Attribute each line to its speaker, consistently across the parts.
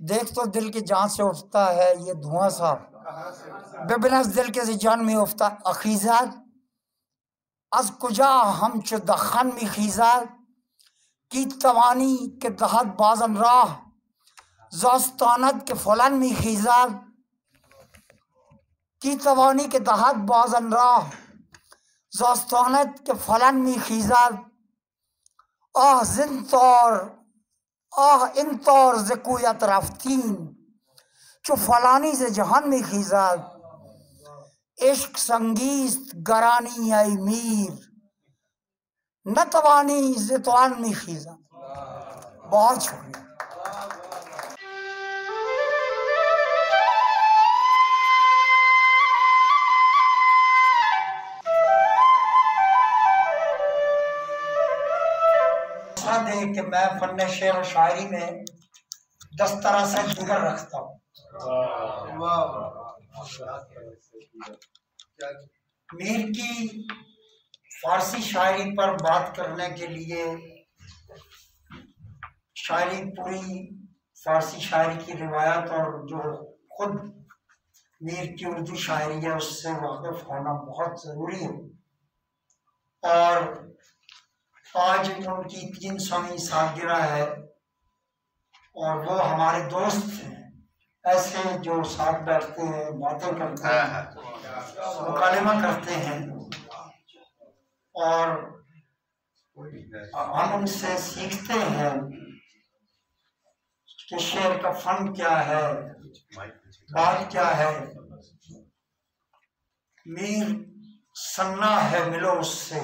Speaker 1: देख तो दिल की जान से उठता है ये धुआँ सा। बेबनस दिल के जान में उठता अखीजात अज कुजा हम चो दखन में खीजात की तवानी के तहत बाजन राह। जोस्तानत के फलन में खीजात की तवानी के तहत बाजन राह। जोस्तानत के फलन में खीजात आह जिन तौर आह, इन तौर जकुयत रफ्तीन चो फलानी से जहान में खीजात इश्क, संगीत, गरानी आई मीर न तवानी जितवान में खीजा बहुत शुक्रिया। दे कि मैं फन शेर शायरी में दस तरह से जिगर रखता हूँ। मीर की फारसी शायरी पर बात करने के लिए शायरी पूरी फारसी शायरी की रिवायत और जो खुद मीर की उर्दू शायरी है, उससे वाकिफ होना बहुत ज़रूरी है। और आज उनकी तीन सौवीं सालगिरह है और वो हमारे दोस्त हैं। ऐसे जो साथ बैठते हैं बातें करते हैं मुकालमा करते हैं। और हम उनसे सीखते हैं कि शेर का फन क्या है बात क्या है। मीर सन्ना है मिलो उससे।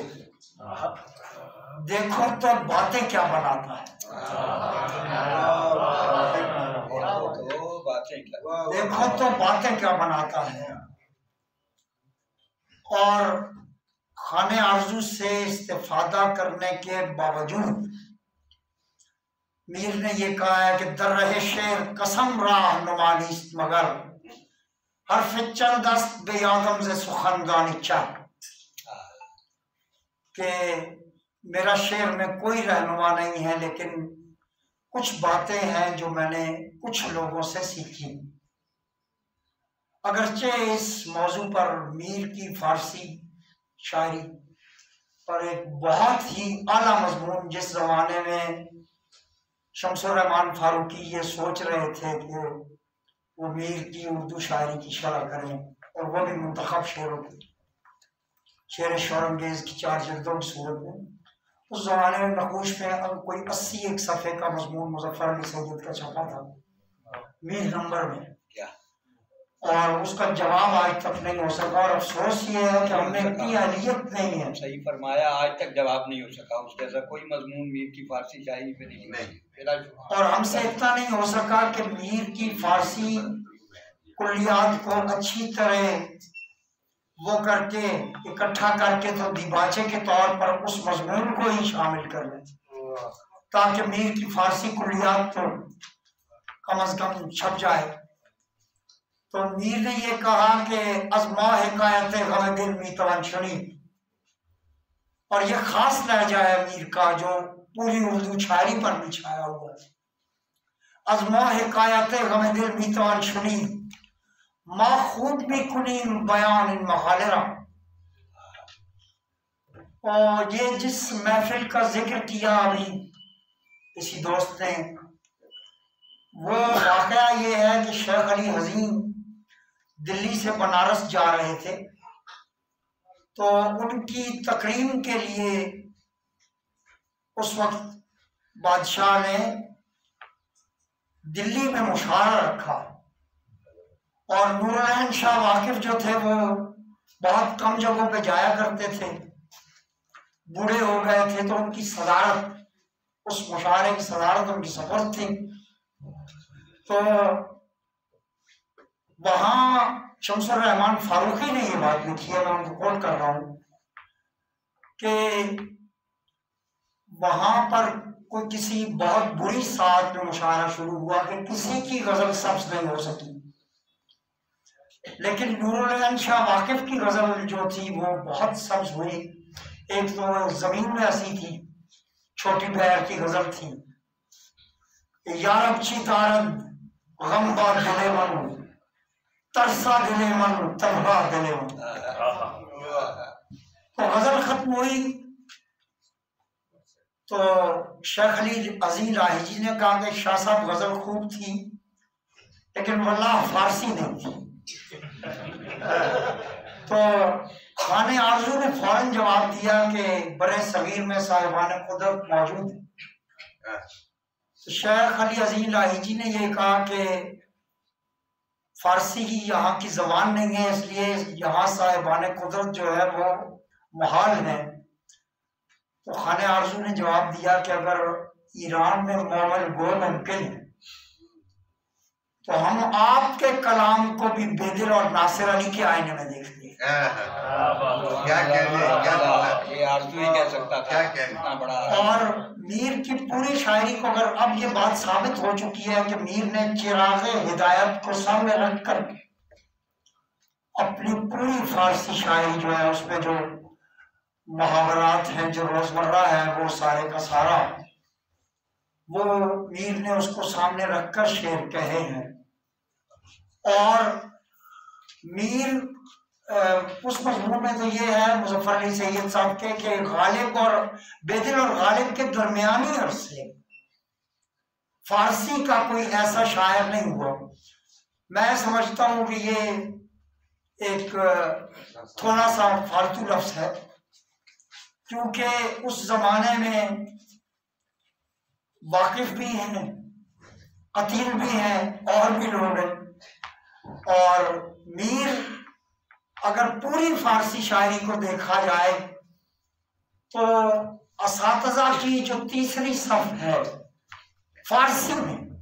Speaker 1: देखो तो बातें क्या बनाता है। देखो तो बातें क्या बनाता है। और खाने आरज़ू से इस्तेफादा करने के बावजूद, मीर ने ये कहा है कि दर रहे शेर कसम राह मगर, हर फिचन दस्त बेयादम से सुखनदानी चाह के मेरा शेर में कोई रहनुमा नहीं है, लेकिन कुछ बातें हैं जो मैंने कुछ लोगों से सीखी। अगरचे इस मौजू पर मीर की फारसी शायरी पर एक बहुत ही आला मजमून, जिस जमाने में शमसुररहमान फारूकी ये सोच रहे थे कि वो मीर की उर्दू शायरी की शरह करें, और वो भी मुंतखब शेरों की। शेर शौरंगेज की चार जल्दों की सूरत में। उस जमाने में नकूश में कोई अस्सी एक सफ़े का मजमून मुजफ्फर अली सैद का छपा था। मीर नंबर में। और उसका जवाब आज तक नहीं हो सका और अफसोस ये है कि हमने इतनी अहलियत नहीं है।
Speaker 2: सही फरमाया आज तक जवाब नहीं हो सका। उस जैसा कोई मजमून मीर की फारसी शायरी पे नहीं, नहीं।
Speaker 1: और हमसे इतना नहीं हो सका कि मीर की फारसी कुलियात को अच्छी तरह वो करके, इकट्ठा करके तो दिबाचे के तौर पर उस मजमून को ही शामिल कर लें। ताकि मीर की फारसी कुलियात तो कम अज कम छप जाए। तो मीर ने ये कहा कि अजमा हिकायत गम और ये खास लहजा है मीर का जो पूरी उर्दू शायरी पर भी छाया हुआ है। अजमा हिकायत गम दिल मी तवंशनी माखूद भी कुनीम बयान इन महालरा और ये जिस महफिल का ज़िक्र किया अभी किसी दोस्त ने वो वाक़ ये है कि शेख अली हजीम दिल्ली से बनारस जा रहे थे तो उनकी तकरीम के लिए उस वक्त बादशाह ने दिल्ली में मुशारा रखा और नूरलहन शाह वाकिफ जो थे, वो बहुत कम जगहों पे जाया करते थे। बूढ़े हो गए थे तो उनकी सदारत, उस मुशारे की सदारत उनकी सफ़र थी। तो वहाँ शमसुर रहमान फारूकी ने ये बात लिखी है, मैं उनको कोट कर रहा हूँ कि वहाँ पर कोई किसी बहुत बुरी साथ में मुशारा शुरू हुआ कि किसी की गज़ल सब्ज नहीं हो सकी। लेकिन नूरुल शाह वाकिफ की गज़ल जो थी, वो बहुत सब्ज हुई। एक तो ज़मीन में हसी थी, छोटी पैर की गज़ल थी। यारब ची तारद गमबा दिले मन, तरसा दिले मन तबहा दिले मन। तो गज़ल खत्म हुई। तो शेख अली अज़ीज़ राही जी ने कहा कि शाह साहब, गज़ल खूब थी, लेकिन वल्लाह फारसी नहीं थी। तो खाने आरज़ू ने फ़ौरन जवाब दिया कि बड़े सगीर में साहिबान कुदरत मौजूद है। तो शेख अली अज़ीज़ लाही जी ने यह कहा कि फारसी ही यहाँ की जबान नहीं है, इसलिए यहाँ साहिबान कुदरत जो है वो महाल है। तो खान आरज़ू ने जवाब दिया कि अगर ईरान में मोमल गो मुमकिन है तो हम आपके कलाम को भी बेदिल और नासिर अली के आईने में देखते हैं।
Speaker 3: क्या कहने क्या
Speaker 2: ये आरज़ू ही कह सकता था।
Speaker 3: क्या कहने?
Speaker 2: इतना बड़ा
Speaker 1: और मीर की पूरी शायरी को अगर अब ये बात साबित हो चुकी है कि मीर ने चिराग हिदायत को सामने रखकर अपनी पूरी फारसी शायरी जो है उसमें जो मुहावरात हैं जो रोज़मर्रा है वो सारे का सारा वो मीर ने उसको सामने रखकर शेर कहे हैं। और मीर उस मजमून में तो ये है, मुजफ्फर अली सैयद साहब के, कि गालिब और बेदिल और गालिब के दरमियानी अरसे। फारसी का कोई ऐसा शायर नहीं हुआ। मैं समझता हूँ कि ये एक थोड़ा सा फालतू लफ्ज है, क्योंकि उस जमाने में वाकिफ भी हैं, कतील भी हैं, और भी लोग हैं। और मीर अगर पूरी फारसी शायरी को देखा जाए तो असातजा की जो तीसरी सफ है फारसी में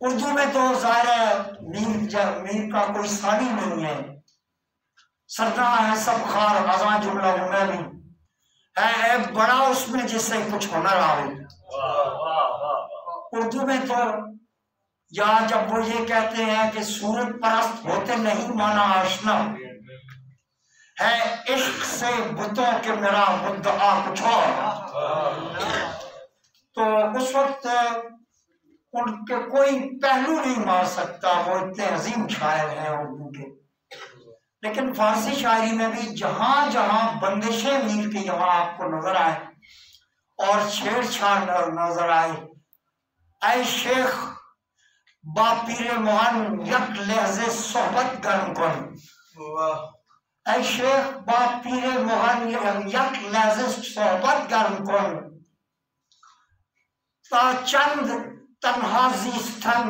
Speaker 1: उर्दू में तो ज़ाहिर है मीर ज- मीर का कोई सानी नहीं है। सरना है सब खार अजा जुमला उनमें भी है, है बड़ा उसमें जिससे कुछ होना आवे। उर्दू में तो या जब वो ये कहते हैं कि सूरत परस्त होते नहीं माना आशना है इश्क से बुतों के मेरा मुद्दा कुछ और तो उस वक्त उनके कोई पहलू नहीं मार सकता, वो इतने अजीम शायर हैं उर्दू के। लेकिन फारसी शायरी में भी जहाँ जहाँ बंदिशें मीर के यहाँ आपको नज़र आए और छेड़छाड़ नज़र आए, ऐ शेख बा पीर मोहन यक लहजे सोहबत गर्म कन ऐ शेख बा पीर मोहन यक लहजे सोहबत गर्म कन ता चंद तन्हा जीस्तन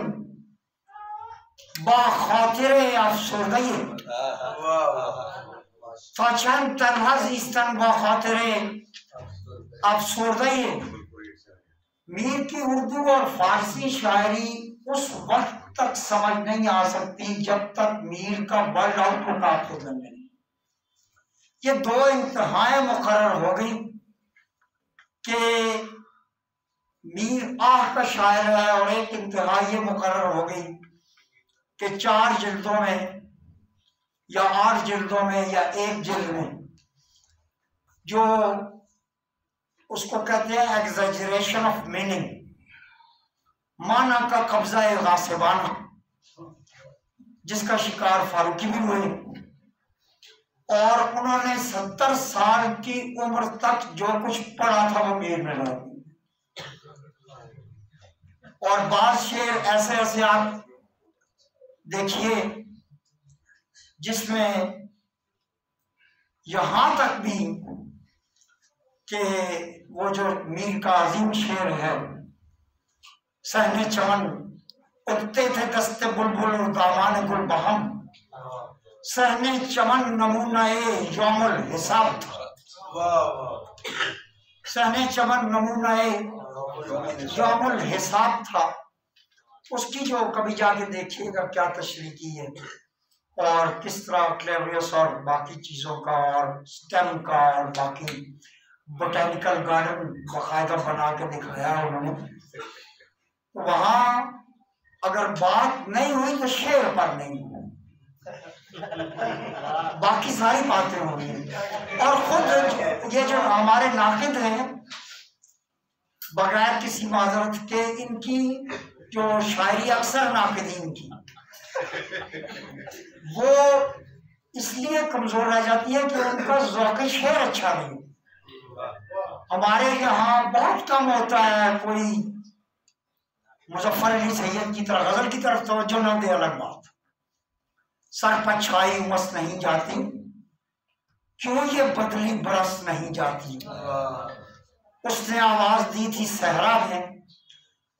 Speaker 1: बा खातिरे अफसरदगी ता चंद तन्हा जीस्तन बा खातिरे अफसरदगी मीर की उर्दू और फारसी शायरी उस वक्त तक समझ नहीं आ सकती जब तक मीर का वर्ल्ड आउटलुक आपको समझ नहीं ये दो इंतहाएँ मुकर हो गई कि मीर आह का शायर है और एक इंतहा ये मुकर हो गई कि चार जिल्दों में या आठ जिल्दों में या एक जिल्द में जो उसको कहते हैं एग्जेजरेशन ऑफ़ मीनिंग माना का कब्जा है गासिबाना, जिसका शिकार फारूकी भी हुए। और उन्होंने सत्तर साल की उम्र तक जो कुछ पढ़ा था वो मीर में लगा और बाद शेर ऐसे ऐसे आप देखिए, जिसमें यहाँ तक भी कि वो जो मीर का अजीम शेर है सहने चमन उगते थे दस्ते बुलबुल और दामान गुल बहम सहने चमन नमूना यौमुल हिसाब था। सहने चमन नमूना यौमुल हिसाब था। उसकी जो कभी जाके देखिएगा क्या तशरी की है। और किस तरह क्लेवियस और बाकी चीज़ों का और स्टेम का और बाकी बोटेनिकल गार्डन बाकायदा बना के दिखाया उन्होंने। वहाँ अगर बात नहीं हुई तो शेर पर नहीं बाकी सारी बातें होंगी और खुद ये जो हमारे नाकिद हैं, बगैर किसी माजरत के, इनकी जो शायरी अक्सर नाकदीन की वो इसलिए कमज़ोर रह जाती है कि उनका जौक शेर अच्छा नहीं। हमारे यहाँ बहुत कम होता है कोई मुजफ्फर अली सैयद की तरह गज़ल की तरफ़ तवज्जो न दे अलग बात। सर पर छाई उमस नहीं जाती क्यों ये बदली बरस नहीं जाती? उसने आवाज़ दी थी सहरा में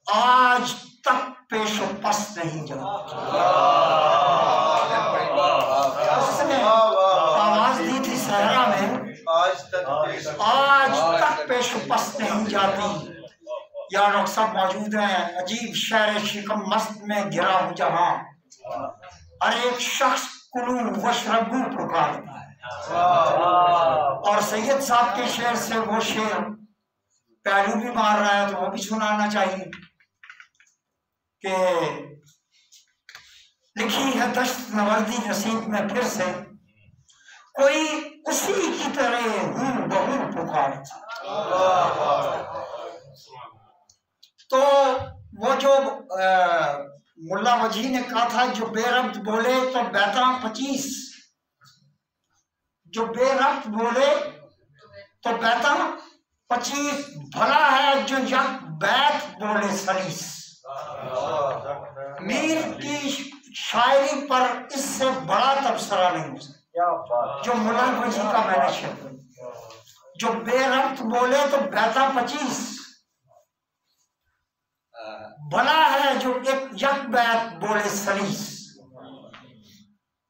Speaker 1: आज तक पेश पस नहीं जाती। उसने आवाज़ दी थी सहरा में
Speaker 3: आज तक
Speaker 1: आज तक पेश पस नहीं जाती। या डॉक्टर साहब मौजूद हैं, अजीब शहर शिकम मस्त में घिरा हूँ जहाँ। हर एक शख्स कुलू वशरबू पुकारता है। और सैयद साहब के शेर से वो शेर पहलू भी मार रहा है तो वो भी सुनाना चाहिए कि लिखी है दस्त नवर्दी नसीब में फिर से, कोई उसी की तरह हूँ बहु पुकारता तो वो जो अ, मुल्ला वजी ने कहा था जो बेरब्त बोले तो बैता पच्चीस। जो बेरब्त बोले तो बैता पच्चीस। भला है जो यक बैत बोले सलीस। मीर की शायरी पर इससे बड़ा तबसरा नहीं हो सकता। जो मुल्ला वजी का मैंने शेर जो बेरब्त बोले तो बैता पच्चीस। भला है जो एक यक बैत बोले सलीस।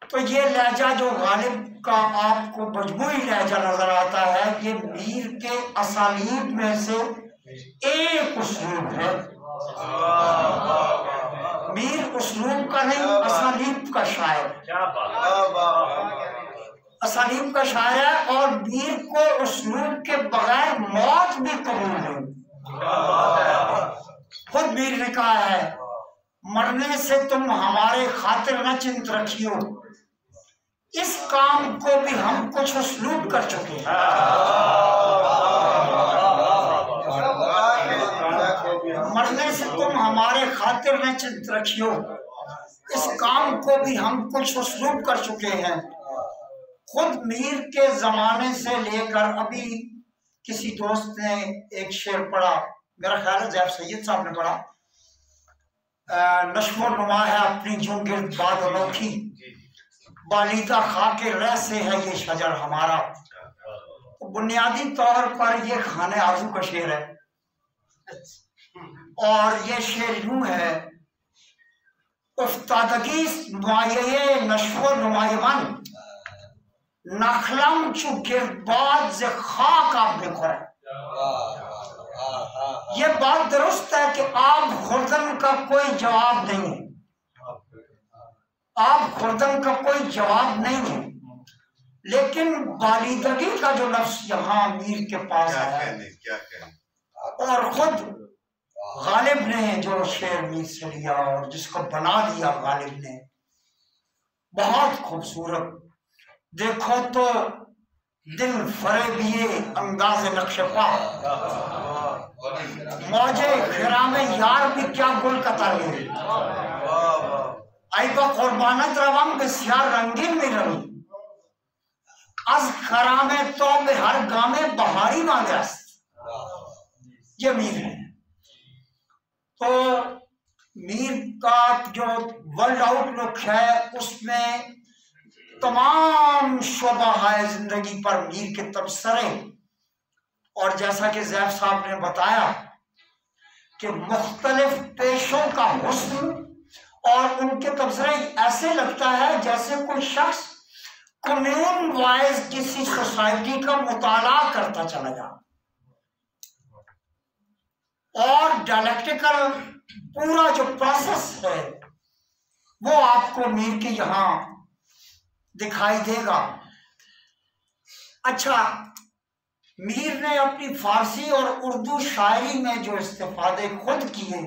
Speaker 1: तो ये लहजा जो गालिब का आपको मजमूई लहजा नज़र आता है, ये मीर के असालीब में से एक उसलूब है। मीर उसलूब का नहीं, असालीब का शायर। असालीब का शायर है और मीर को उसलूब के बगैर मौत भी कबूल नहीं। खुद मीर ने कहा है। मरने से तुम हमारे खातिर न चिंत रखियो। इस काम को भी हम कुछ उसलूब कर चुके हैं। मरने से तुम हमारे खातिर न चिंत रखियो। इस काम को भी हम कुछ उसलूब कर चुके हैं। खुद मीर के जमाने से लेकर अभी किसी दोस्त ने एक शेर पढ़ा। मेरा ख्याल है जैब सैयद साहब ने पढ़ा नश्मो नुमा है अपनी जो गिर्द बाद अनोखी बालिदा खा के रह से है ये शजर हमारा। तो बुनियादी तौर पर ये खाने आजू का शेर है। और ये शेर यूँ है, उफ्तादगी नुमाये नश्व नुमायमन नखलम चु गिरबाद से खाक आप देखो ये बात दुरुस्त है कि आप खुर्दन का कोई जवाब नहीं है। आप खुर्दन का कोई जवाब नहीं है। लेकिन बालिदगी का जो लफ्ज यहाँ मीर के पास
Speaker 3: क्या
Speaker 1: है
Speaker 3: कहने क्या कहने?
Speaker 1: और खुद गालिब ने जो शेर मीर से लिया और जिसको बना दिया गालिब ने बहुत खूबसूरत। देखो तो दिल फरेबिए अंदाज नक्शपा मौजे खिरा में यार भी क्या गुल कतर गए आई बा कुर्बानत रवम बसियार रंगीन में रवी अज खरा में तो हर गामे बहारी मांगस्त ये मीर है। तो मीर का जो वर्ल्ड आउटलुक है, उसमें तमाम शोबा है ज़िंदगी पर मीर के तबसरे। और जैसा कि जैब साहब ने बताया कि मुख्तलिफ़ पेशों का हुस्न और उनके तबसरे ऐसे लगता है जैसे कोई शख्स कम्यून वाइज किसी सोसाइटी का मुताला करता चला जा और डायलेक्टिकल पूरा जो प्रोसेस है, वो आपको मीर के यहाँ दिखाई देगा। अच्छा मीर ने अपनी फारसी और उर्दू शायरी में जो इस्तेफादे खुद किए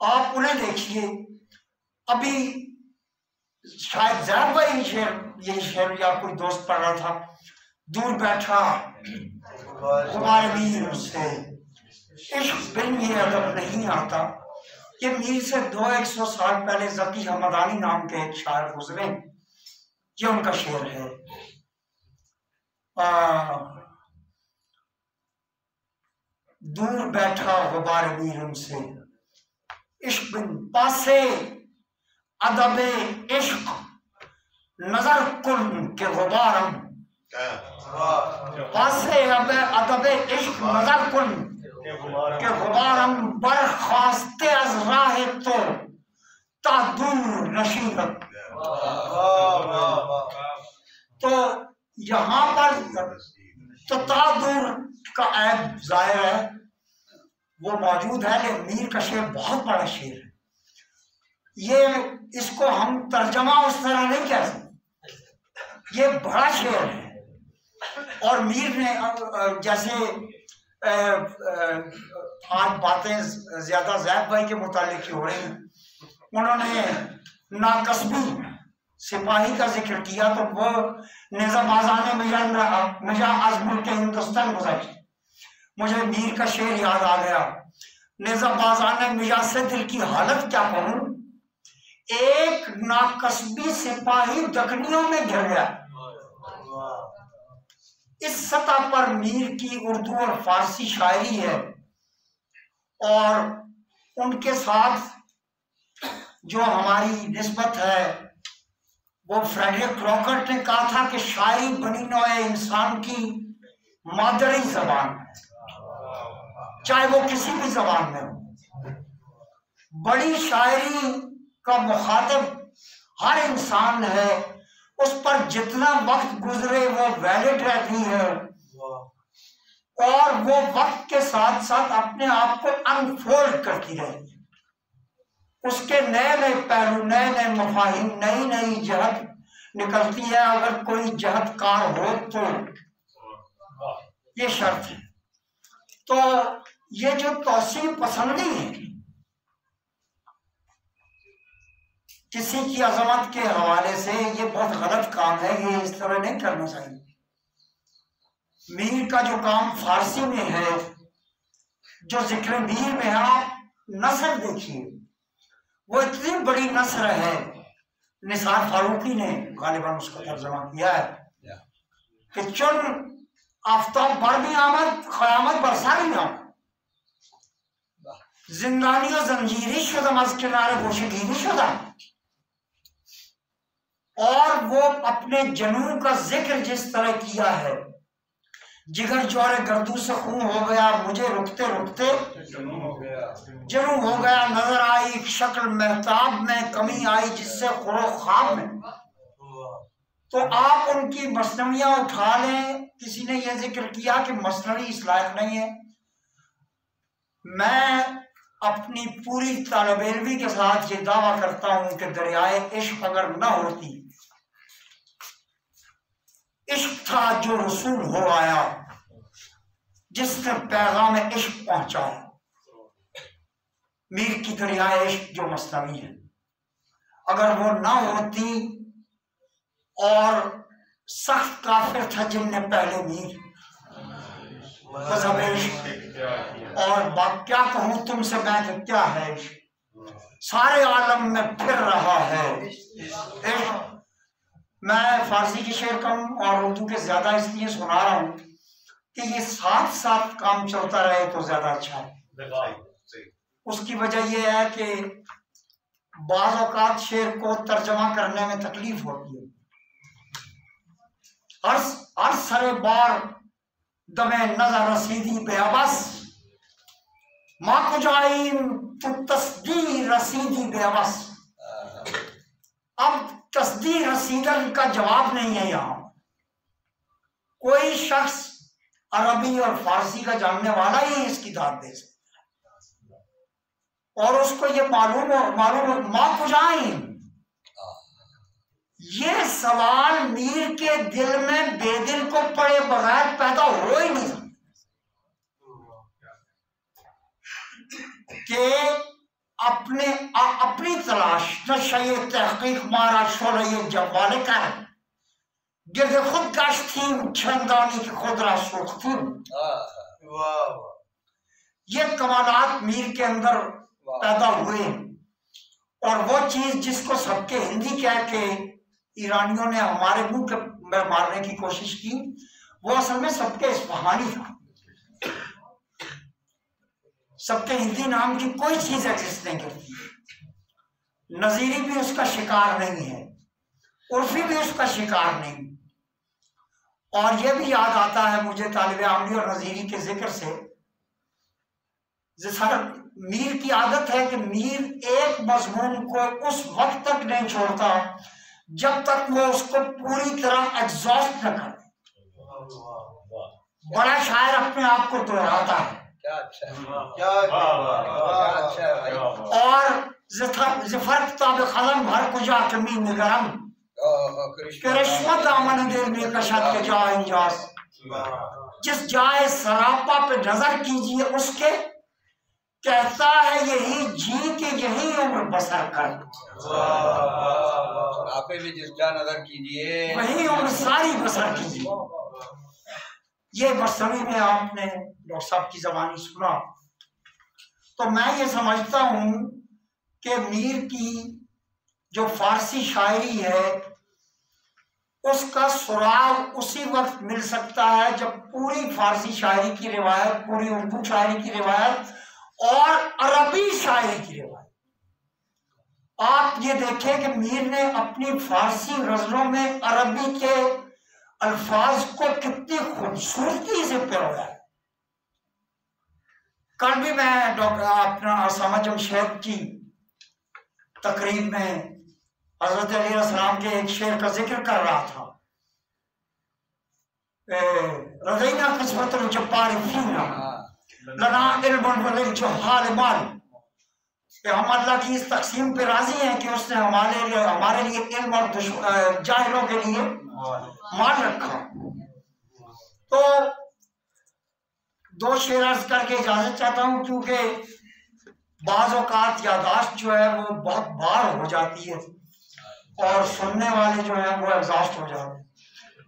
Speaker 1: आप उन्हें देखिए। अभी शायद जैब भाई शेर ये शेर या कोई दोस्त पढ़ रहा था दूर बैठा तुम्हारे मीर उससे इश्क बिन ये अदब नहीं आता कि मीर से दो एक सौ साल पहले जकी हमदानी नाम के एक शायर गुजरे ये उनका शेर है। आ, दूर बैठा गुबार मीर उनसे इश्क बिन पासे, अदब इश्क, नज़र कुन के गुबारम। पासे अब अदब इश्क, नज़र कुन के गुबारम, बरखास्ते अज राह तो ता दूर नशीरत तो यहाँ पर तो ता दूर का ऐब ज़ाहिर है, वो मौजूद है लेकिन मीर का शेर बहुत बड़ा शेर है। ये इसको हम तर्जमा उस तरह नहीं कह सकते। ये बड़ा शेर है। और मीर ने जैसे आज बातें ज़्यादा जैद भाई के मुतालिक की हो रही हैं। उन्होंने नाकसबी सिपाही का ज़िक्र किया तो वो निज़ाम मिजा मिजा आज मुल्क हिंदुस्तान गुजर मुझे मीर का शेर याद आ गया। निजाबाजान मिजा से दिल की हालत क्या कहूँ? एक नाकसबी सिपाही दखनियों में गिर गया। इस सतह पर मीर की उर्दू और फारसी शायरी है और उनके साथ जो हमारी नस्बत है, वो फ्रेडरिक क्रॉकर्ट ने कहा था कि शायरी बनी नोए इंसान की मादरी जबान। चाहे वो किसी भी जबान में हो। बड़ी शायरी का मुखातिब हर इंसान है, उस पर जितना वक्त गुजरे वो वैलिड रहती है। और वो वक्त के साथ साथ अपने आप को अनफोल्ड करती रहती है। उसके नए नए पहलू नए नए मफाहिम नई नई जहत निकलती है। अगर कोई जहतकार हो तो ये शर्त है। तो ये जो तोसी पसंदी है किसी की अजमत के हवाले से ये बहुत गलत काम है ये इस तरह नहीं करना चाहिए। मीर का जो काम फारसी में है जो ज़िक्र मीर में है आप नसर देखिए। वो इतनी बड़ी नसर है निसार फारूकी ने गालिबा उसका तर्जमा किया है कि चुन आफ्ताब बढ़ भी आमद खयामत बरसा बरसारी नाम जिंदानी और जंजीरी शुदा मज गोशगीरी शुदा। और वो अपने जनू का ज़िक्र जिस तरह किया है जिगर जोरे गर्दू से खून हो गया मुझे रुकते रुकते जनू हो गया। नज़र आई शक्ल महताब में कमी आई जिससे खुरो ख्वाब में। तो आप उनकी मसनवियाँ उठा लें। किसी ने यह ज़िक्र किया कि मसनवी इस लायक नहीं है। मैं अपनी पूरी तालब इलमी के साथ ये दावा करता हूँ कि दरियाए इश्क अगर न होती, इश्क था जो रसूल हो आया जिसने पैगाम इश्क पहुँचाया मीर की दरियाए इश्क जो मसनवी है। अगर वो ना होती और सख्त काफिर था जिनने पहले मीर और बात क्या कहूँ तुमसे मैं कि क्या है? सारे आलम में फिर रहा है। मैं फारसी की शेर कम और उर्दू के ज़्यादा इसलिए सुना रहा हूँ कि ये साथ साथ काम चलता रहे तो ज़्यादा अच्छा है। उसकी वजह यह है कि बाज औकात शेर को तर्जमा करने में तकलीफ़ होती है। हर हर सरे बार दमे नज़र रसीदी बेअबस। माँ कुजाइन तो तस्दी रसीदी बेअबस। अब तस्दी रसीदन का जवाब नहीं है यहाँ। कोई शख्स अरबी और फारसी का जानने वाला ही इसकी दाद दे सकता और उसको ये मालूम मालूम हो माँ कुजाइन ये सवाल मीर के दिल में बेदिल को पड़े बगैर पैदा हो ही नहीं कि अपने आ, अपनी तलाश नशे तहकीक मारा शोर ये जवाले का गिरद खुद गश थी छंदानी की खुदरा सुख थी। ये कमालात मीर के अंदर पैदा हुए। और वो चीज़ जिसको सबके हिंदी कह के ईरानियों ने हमारे मुँह के में मारने की कोशिश की, वो असल में सबके इस्फहानी था। सबके हिंदी नाम की कोई चीज़ एग्जिस्ट नहीं करती। नजीरी भी उसका शिकार नहीं है, उर्फी भी उसका शिकार नहीं। और यह भी याद आता है मुझे तालिब आमली और नजीरी के ज़िक्र से सर मीर की आदत है कि मीर एक मजमून को उस वक्त तक नहीं छोड़ता जब तक वो उसको पूरी तरह एग्जॉस्ट न कर दे। बड़ा शायर अपने आप को दोहराता है।
Speaker 2: क्या अच्छा है।
Speaker 3: क्या
Speaker 2: क्या अच्छा है भाई।
Speaker 1: और ज़फ़र किताब कलम भर कमी निगरम। रिश्वत आमन दिल में कशत के जा इंजास जिस जाए सरापा पे नज़र कीजिए उसके कहता है यही जी के यही उम्र बसर कर
Speaker 2: आपे भी जिस जा नज़र कीजिए।
Speaker 1: वही उम्र सारी बसर कीजिए। ये बसवी में आपने डॉक्टर साहब की जबानी सुना। तो मैं ये समझता हूँ कि मीर की जो फारसी शायरी है उसका सुराग उसी वक्त मिल सकता है जब पूरी फारसी शायरी की रिवायत पूरी उर्दू शायरी की रिवायत और अरबी शायरी की रिवायत। आप ये देखें कि मीर ने अपनी फारसी गजलों में अरबी के अल्फाज को कितनी खूबसूरती से पिरोया। है कल भी मैं डॉक्टर, अपना असामा जमशेद की तकरीब में हज़रत अली के एक शेर का ज़िक्र कर रहा था। रजैना किस्मत जब्बार
Speaker 2: हाँ
Speaker 1: लना माल कि हम अल्लाह की इस तकसीम पे राज़ी हैं कि उसने हमारे लिए हमारे लिए इल्म और जाहिलों के लिए माल रखा। तो दो शेर अर्ज़ करके इजाज़त चाहता हूँ, क्योंकि बाज औकात यादाश्त जो है वो बहुत बार हो जाती है और सुनने वाले जो है वो एग्जॉस्ट हो जाते हैं,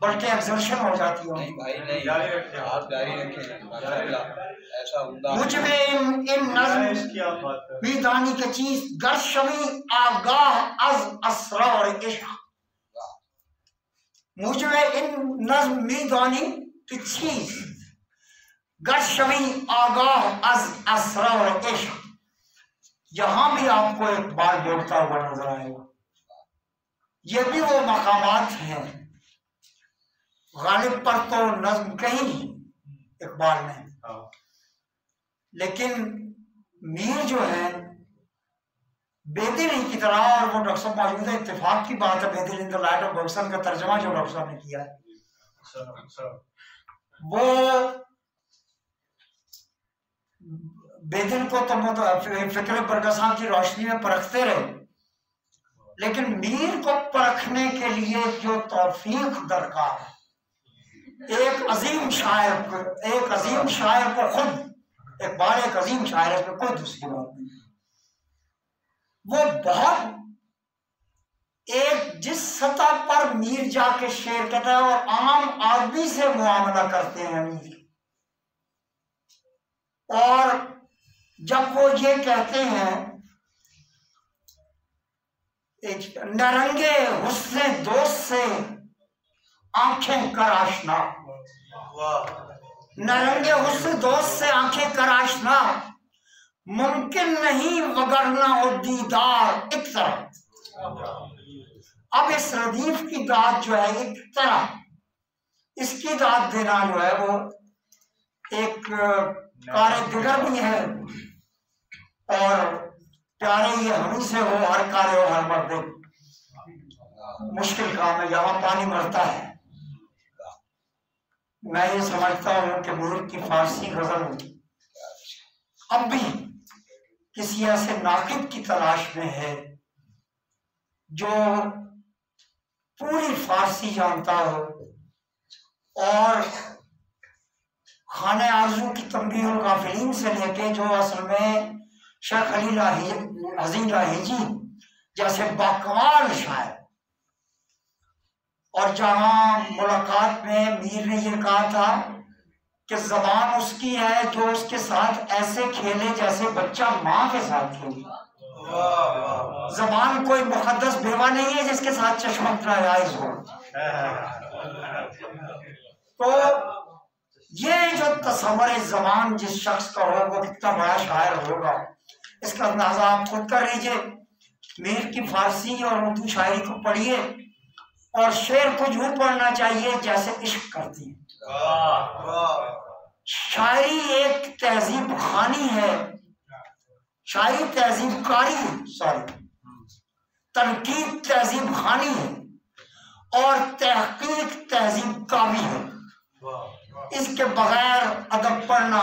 Speaker 1: बल्कि एग्जर्शन हो जाती है।
Speaker 2: नहीं भाई, नहीं।
Speaker 3: रखें।
Speaker 2: आप जारी रखें।
Speaker 1: मुझमें इन इन नज्म
Speaker 3: इसकी आप बात कर
Speaker 1: बीदानी के चीज़ गर्शवी आगाह अज असरार इश्क मुझमें इन नज्म मीदानी की चीज़ गर्शवी आगाह अज असरार इश्क यहाँ भी आपको एक बाल बोलता हुआ नज़र आएगा। ये भी वो मकामात हैं। गालिब पर तो नज्म कहीं इकबाल ने लेकिन मीर जो है बेदिल की तरह, और वो डॉक्टर साहब मौजूद है, इत्तेफाक की बात है Bedil in the light of Bergson का तर्जमा जो डॉक्टर साहब ने किया है। वो बेदिल को तो फ़िक्र बरगसा की रोशनी में परखते रहे। लेकिन मीर को परखने के लिए जो तौफीक दरकार है, एक अजीम शायर को, एक अजीम शायर को खुद एक बार एक अजीम शायर है इसमें कोई दूसरी बात नहीं वो बहुत एक जिस सतह पर मीर जाके शेर कहता है और आम आदमी से मुआमला करते हैं मीर और जब वो ये कहते हैं नरंगे हुस्ने दोस्त से आँखें कर आशना नरंगे उस दोस्त से आँखें कर आशना मुमकिन नहीं वगरना हो दीदार, एक तरह। अब इस रदीफ की दाद जो है, एक तरह। इसकी दाद देना जो है, वो एक कार्य दिगर भी है और प्यारे ये हमी से हो, हर कार्य हो हर मर्दे। मुश्किल काम है, यहाँ पानी मरता है। मैं ये समझता हूँ कि मुल्क की फारसी गज़ल अब भी किसी ऐसे नाकिब की तलाश में है जो पूरी फारसी जानता हो और खाने आरज़ू की तंबीह गाफिलीन से लेके जो असल में शेख अली हजीन लाहिजी जैसे बाकमाल शायर और जहाँ मुलाकात में मीर ने ये कहा था कि जबान उसकी है जो उसके साथ ऐसे खेले जैसे बच्चा माँ के साथ खेले। जबान कोई मुकदस बेवा नहीं है जिसके साथ चश्मा जायज़ हो। तो ये जो तस्वर जबान जिस शख्स का हो, वो कितना बड़ा शायर होगा, इसका अंदाज़ा आप खुद कर लीजिए। मीर की फारसी और उर्दू शायरी को पढ़िए। और शेर को यूँ पढ़ना चाहिए, जैसे इश्क करती है। शायरी एक तहजीब खानी है। शायरी तहजीब कारी सॉरी तनकीद तहजीब खानी है और तहकीक तहजीब कावी है। इसके बगैर अदब पढ़ना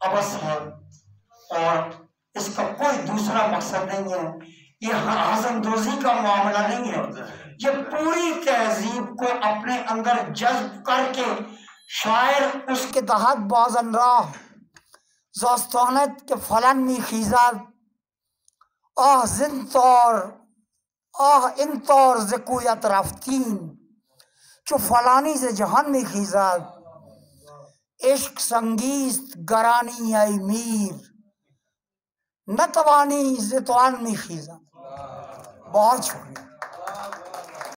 Speaker 1: अबस है और इसका कोई दूसरा मकसद नहीं है। ये हजमदोजी का मामला नहीं है। ये पूरी तहजीब को अपने अंदर जज्ब करके शायर उसके तहत बाजन राह जोस्तानत के फलन में खीजाद आह जिन तौर आह इन तौर जकूयत रफ्तीन जो फलानी से जहान में खीजाद इश्क, संगीत, गरानी आई मीर नतवानी जितवान में खीजा बहुत शुक्रिया